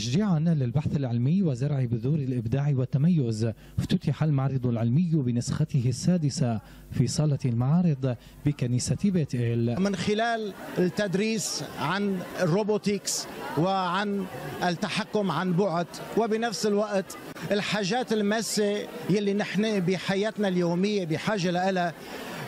تشجيعا للبحث العلمي وزرع بذور الإبداع والتميز افتتح المعرض العلمي بنسخته السادسة في صالة المعارض بكنيسة بيت إيل. من خلال التدريس عن الروبوتكس وعن التحكم عن بعد وبنفس الوقت الحاجات الماسة يلي نحن بحياتنا اليومية بحاجة لها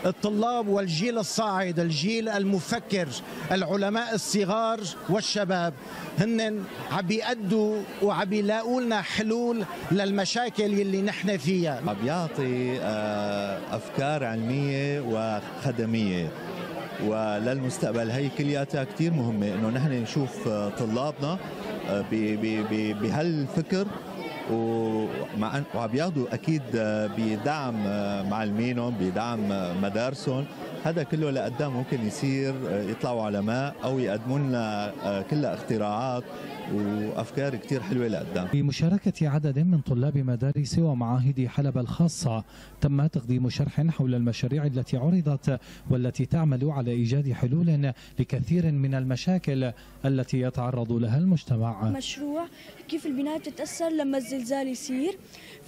الطلاب والجيل الصاعد الجيل المفكر العلماء الصغار والشباب. هن عم بيأدوا وعم بيلاقوا لنا حلول للمشاكل يلي نحن فيها. عم بيعطي آه، أفكار علمية وخدمية. وللمستقبل هي كلياتها كثير مهمة إنه نحن نشوف آه، طلابنا آه، بهالفكر ومع وعم ياخذوا أكيد آه، بدعم آه، معلمينهم بدعم آه، مدارسهم. هذا كله لقدام ممكن يصير يطلعوا علماء أو يقدموا لنا كلها اختراعات وأفكار كثير حلوة لقدام. بمشاركة عدد من طلاب مدارس ومعاهد حلب الخاصة تم تقديم شرح حول المشاريع التي عرضت والتي تعمل على إيجاد حلول لكثير من المشاكل التي يتعرض لها المجتمع. مشروع كيف البناية بتتأثر لما الزلزال يصير.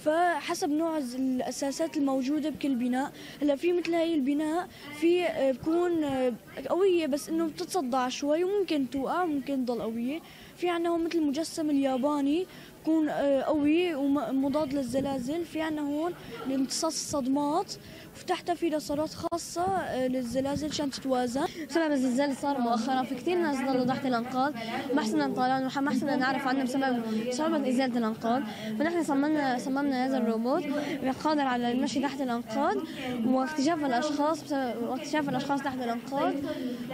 فحسب نوع الأساسات الموجودة بكل بناء هلأ في مثل هاي البناء في آه، بكون آه، قوية بس إنه بتتصدع شوي وممكن توقع ممكن تضل قوية. في عنا هون مثل المجسم الياباني بكون آه، قوي ومضاد للزلازل. في عنا هون لامتصاص الصدمات وتحتها في لصارات خاصة آه، للزلازل عشان تتوازن. بسبب الزلزال اللي صار مؤخرا في كثير ناس ضلوا تحت الأنقاض. ما حسنا نطالعهم وما حسنا نعرف عنهم بسبب صعوبة إزالة الأنقاض. فنحن صممنا صممنا هذا الروبوت قادر على المشي تحت الأنقاض واكتشاف الأشخاص بسبب واكتشاف الأشخاص تحت الأنقاض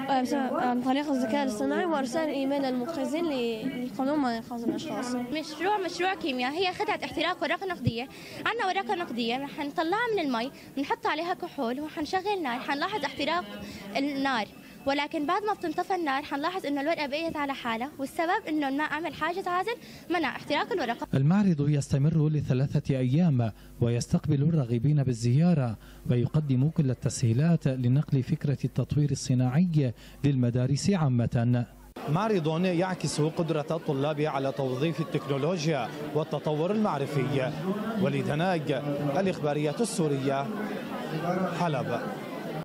آه، عن طريق الذكاء الاصطناعي وإرسال إيميل للمنقذين ليقومون بانقاذ الأشخاص. مشروع مشروع كيمياء هي خدعة احتراق ورقة نقدية. عندنا ورقة نقدية رح نطلعها من المي بنحط عليها كحول وحنشغل نار. حنلاحظ احتراق النار ولكن بعد ما بتنطفى النار حنلاحظ إنه الورقة بقيت على حالها. والسبب إنه الماء عمل حاجز عازل منع احتراق الورقة. المعرض يستمر لثلاثة أيام ويستقبل الراغبين بالزيارة ويقدم كل التسهيلات لنقل فكرة التطوير الصناعي للمدارس عامة. معرض يعكس قدرة الطلاب على توظيف التكنولوجيا والتطور المعرفي. وليد ناج الإخبارية السورية حلب.